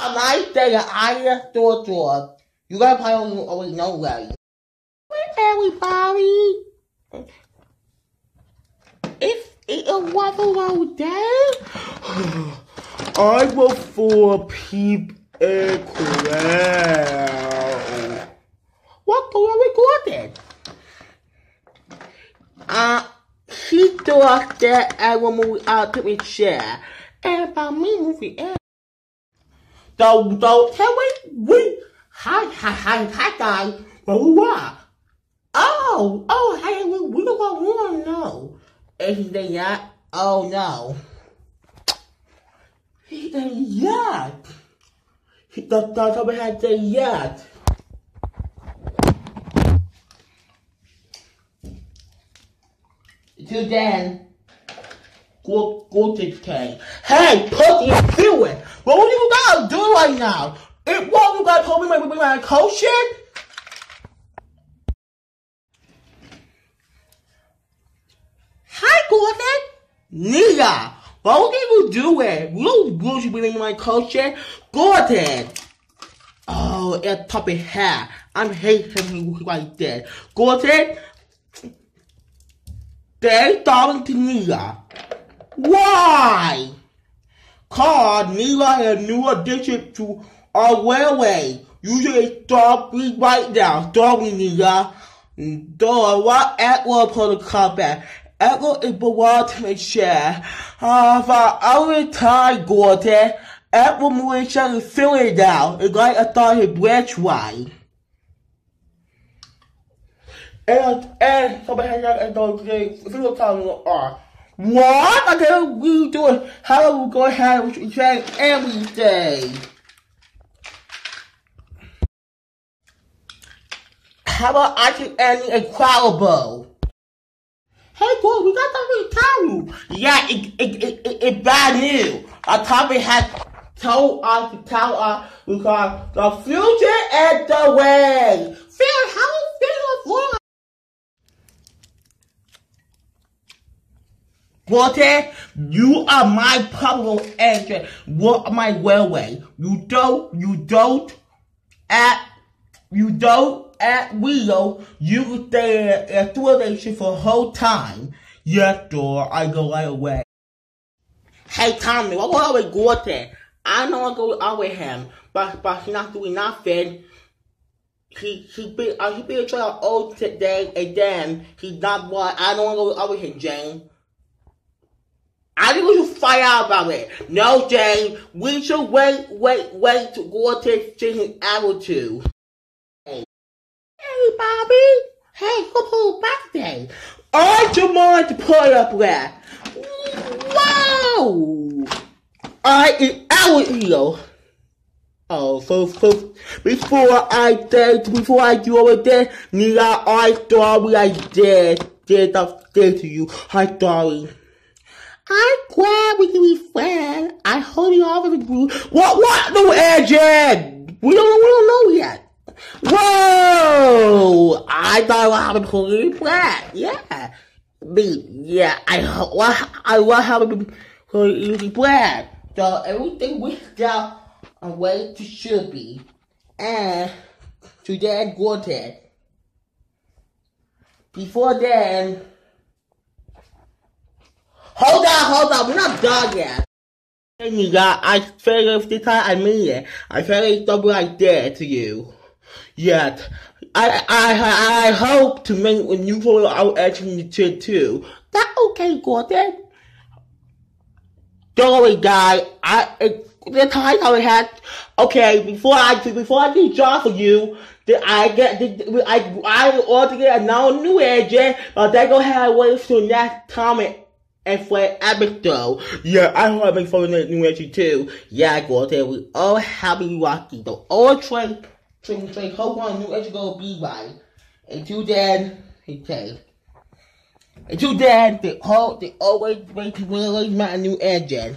A nice day at Ida Store Store. You gotta probably already know Larry. Hey everybody. It's it a waffle day. I will for peep a crowd. What are we recording? Uh, she thought that I will move out to the chair. And about me moving in. Don't, don't tell me, we, hi, hi, hi, hi, guys. We. Oh, oh, hey, we, we don't want to know. Is they that? Oh, no. He said, yeah. He thought, thought somebody had said yes. Till then, go, go to. Hey, put your What are you guys do right now? It what you guys told me my, my, my coach shit? Hi, Gordon. Nia, what you doing? You you should be my coach shit? Gordon. Oh, it's puppy hair. I'm hating him right there. Gordon, they're talking to Nia. Why? Cause Nia has a new addition to our railway. Usually stop me right now. Stop me, Nia. Duh, what Echo put a back? Echo is belong to share. Uh, for every time, Gordon, Echo moving shut feeling now. It's like I thought his branch wide. And and somebody has and those things. If you look how you are. What? I we do it. How we going to have train everything? How about I can add a crowbar? Hey, boy, we got something to tell you. Yeah, it, it, it, it, it bad news. Our topic has told us to tell us because the future is the way. Phil, how you feel for Walter, you are my probable answer. What my railway? You don't, you don't at, you don't at wheel. You stay at the station for the whole time. Yes, door, I go right away. Hey, Tommy, what we going there? I know I go out with him, but, but he's not doing nothing. He, he be, uh, he be a trial old today, and then he's not what, I don't want to go out with him, Jane. I we should find out about it. No, Jane, we should wait, wait, wait to go to Jason's attitude. Hey, hey, Bobby. Hey, who birthday? I just wanted to put up there. Whoa! I am out here. Oh, so, so, before I did, before I do of that, Nia, I thought I did, did, did to you. Hi, sorry. I'm glad we can be friends. I hope you all have a group. What, what? No, Agent! We don't, we don't know yet. Whoa! I thought was having a plan. Yeah. Me, yeah, I hope, I was having a plan. So everything worked out a way it should be. And today, Gordon. Before then, Hold on, hold on, we're not done yet. You got, I feel the time I mean it. I feel something like that to you. Yet, I, I, I hope to make when you follow our action to too. That okay, Gordon? Don't worry, guy. I, it, the time I had, okay, before I, before I do job for you, did I get, did, I, I get another new agent, but they go have wait till next time and for Abigail. Yeah, I hope I'm following the new entry too. Yeah, go out there. We all happy rocky. The all train, train, train, hope on new entry go be right. Until then, okay. Until then, they all, they always wait to realize my new engine.